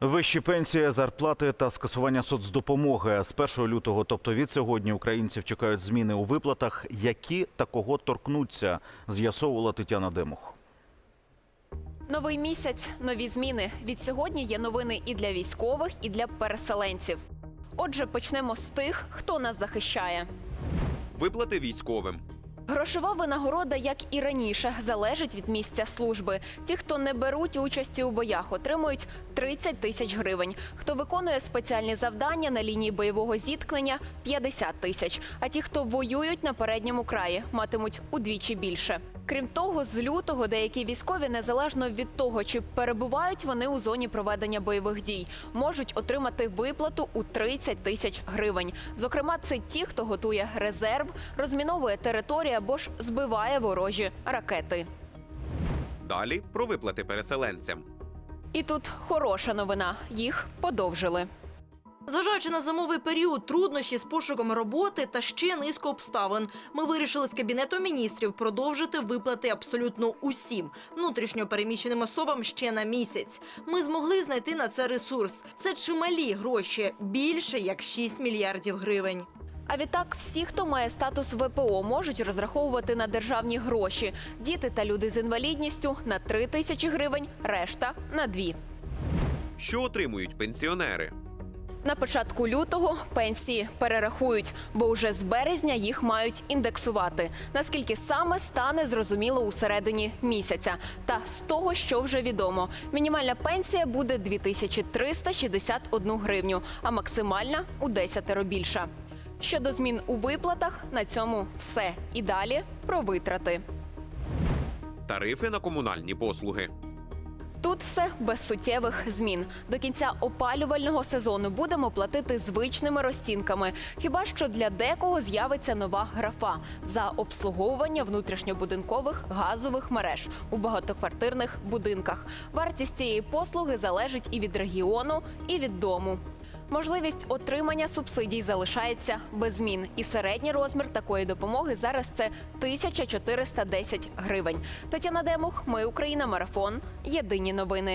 Вищі пенсії, зарплати та скасування соцдопомоги з 1 лютого, тобто від сьогодні, українців чекають зміни у виплатах. Які та кого торкнуться, з'ясовувала Тетяна Демух. Новий місяць, нові зміни. Від сьогодні є новини і для військових, і для переселенців. Отже, почнемо з тих, хто нас захищає. Виплати військовим. Грошова винагорода, як і раніше, залежить від місця служби. Ті, хто не беруть участі у боях, отримують 30 тисяч гривень. Хто виконує спеціальні завдання на лінії бойового зіткнення 50 тисяч. А ті, хто воюють на передньому краї, матимуть удвічі більше. Крім того, з лютого деякі військові, незалежно від того, чи перебувають вони у зоні проведення бойових дій, можуть отримати виплату у 30 тисяч гривень. Зокрема, це ті, хто готує резерв, розміновує територію або ж збиває ворожі ракети. Далі про виплати переселенцям. І тут хороша новина: їх подовжили. Зважаючи на зимовий період, труднощі з пошуком роботи та ще низку обставин, ми вирішили з кабінету міністрів продовжити виплати абсолютно усім внутрішньо переміщеним особам ще на місяць. Ми змогли знайти на це ресурс. Це чималі гроші, більше як 6 мільярдів гривень. А відтак, всі, хто має статус ВПО, можуть розраховувати на державні гроші. Діти та люди з інвалідністю на 3 тисячі гривень, решта на 2. Що отримують пенсіонери? На початку лютого пенсії перерахують, бо вже з березня їх мають індексувати. Наскільки саме стане зрозуміло у середині місяця. Та з того, що вже відомо, мінімальна пенсія буде 2361 гривню, а максимальна у десятеро більша. Щодо змін у виплатах, на цьому все. І далі про витрати. Тарифи на комунальні послуги. Тут все без суттєвих змін. До кінця опалювального сезону будемо платити звичними розцінками. Хіба що для декого з'явиться нова графа за обслуговування внутрішньобудинкових газових мереж у багатоквартирних будинках. Вартість цієї послуги залежить і від регіону, і від дому. Можливість отримання субсидій залишається без змін, і середній розмір такої допомоги зараз це 1410 гривень. Тетяна Демух, ми Україна, марафон. Єдині новини.